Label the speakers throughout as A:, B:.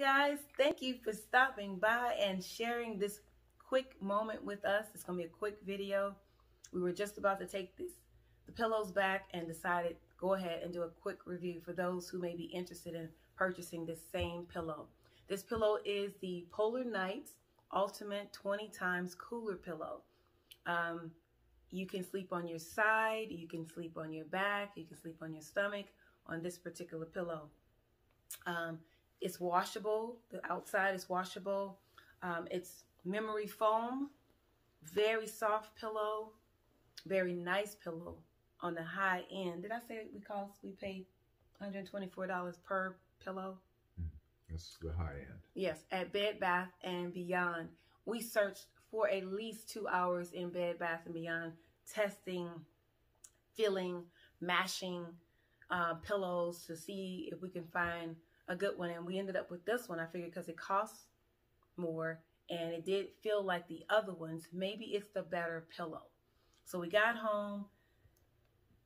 A: Guys, thank you for stopping by and sharing this quick moment with us. It's going to be a quick video. We were just about to take this the pillows back and decided go ahead and do a quick review for those who may be interested in purchasing this same pillow. This pillow is the Polar Nights Ultimate 20 times Cooler Pillow. Um, you can sleep on your side, you can sleep on your back, you can sleep on your stomach on this particular pillow. Um, it's washable. The outside is washable. Um, it's memory foam, very soft pillow, very nice pillow on the high end. Did I say we cost we paid $124 per pillow?
B: Mm, that's the high end.
A: Yes, at Bed Bath and Beyond. We searched for at least two hours in Bed Bath and Beyond, testing, filling, mashing uh, pillows to see if we can find a good one. And we ended up with this one, I figured, because it costs more and it did feel like the other ones. Maybe it's the better pillow. So we got home,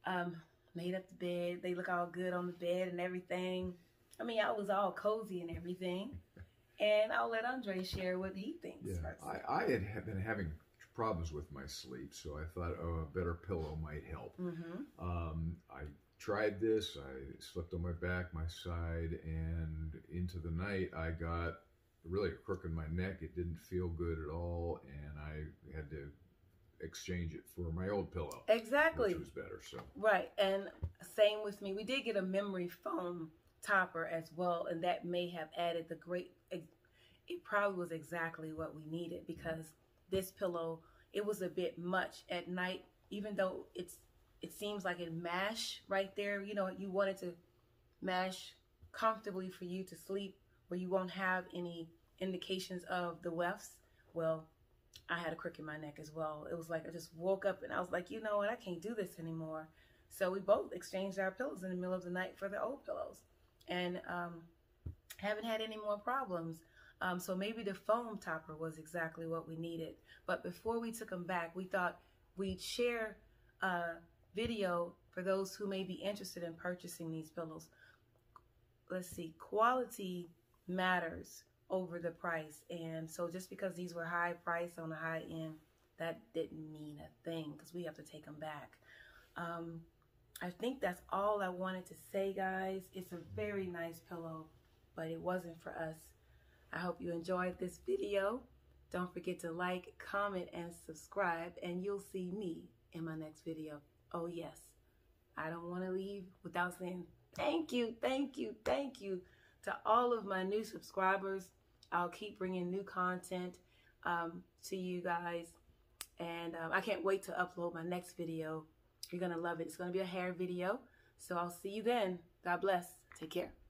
A: um, made up the bed. They look all good on the bed and everything. I mean, I was all cozy and everything. And I'll let Andre share what he thinks.
B: Yeah, I, I had been having problems with my sleep, so I thought, oh, a better pillow might help.
A: Mm-hmm.
B: Um, I tried this. I slept on my back, my side, and into the night I got really a crook in my neck. It didn't feel good at all, and I had to exchange it for my old pillow.
A: Exactly.
B: Which was better. So
A: right, and same with me. We did get a memory foam topper as well, and that may have added the great. It probably was exactly what we needed because this pillow it was a bit much at night, even though it's it seems like it mash right there. You know, you wanted to mash comfortably for you to sleep where you won't have any indications of the wefts. Well, I had a crick in my neck as well. It was like I just woke up and I was like, you know what, I can't do this anymore. So we both exchanged our pillows in the middle of the night for the old pillows and um, haven't had any more problems. Um, so maybe the foam topper was exactly what we needed. But before we took them back, we thought we'd share uh, video for those who may be interested in purchasing these pillows. Let's see, quality matters over the price. And so just because these were high price on the high end, that didn't mean a thing because we have to take them back. Um, I think that's all I wanted to say, guys. It's a very nice pillow, but it wasn't for us. I hope you enjoyed this video. Don't forget to like, comment, and subscribe, and you'll see me in my next video oh yes, I don't want to leave without saying thank you, thank you, thank you to all of my new subscribers. I'll keep bringing new content um, to you guys. And um, I can't wait to upload my next video. You're going to love it. It's going to be a hair video. So I'll see you then. God bless. Take care.